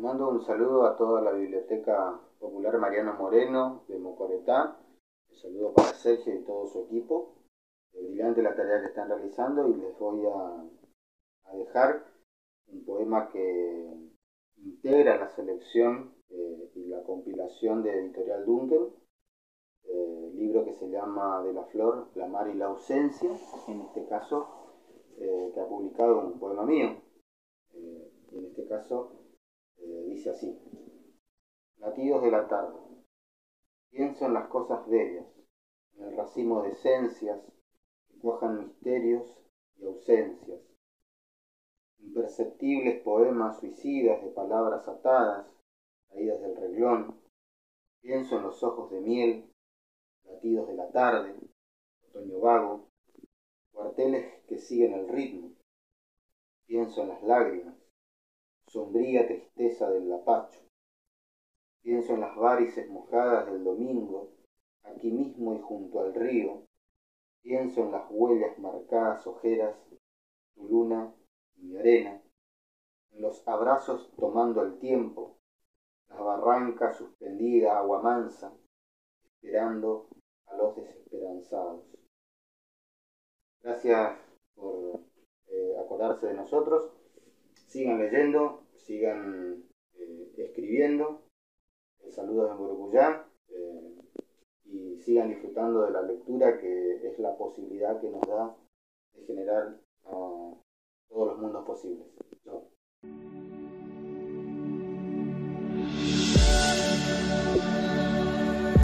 un saludo a toda la Biblioteca Popular Mariano Moreno de Mocoretá. Un saludo para Sergio y todo su equipo. Brillante la tarea que están realizando y les voy a, dejar un poema que integra la selección eh, y la compilación de Editorial Dunkel, eh, libro que se llama De la flor, la mar y la ausencia, en este caso, eh, que ha publicado un poema mío. en este caso dice así, latidos de la tarde, pienso en las cosas bellas, en el racimo de esencias que cuajan misterios y ausencias, imperceptibles poemas suicidas de palabras atadas, caídas del reglón, pienso en los ojos de miel, latidos de la tarde, otoño vago, cuarteles que siguen el ritmo, pienso en las lágrimas, sombría tristeza del lapacho. Pienso en las varices mojadas del domingo, aquí mismo y junto al río. Pienso en las huellas marcadas ojeras, tu luna y mi arena, en los abrazos tomando el tiempo, la barranca suspendida, agua mansa, esperando a los desesperanzados. Gracias por eh, acordarse de nosotros sigan leyendo, sigan eh, escribiendo. Saludos en Burbullán eh, y sigan disfrutando de la lectura que es la posibilidad que nos da de generar a todos los mundos posibles.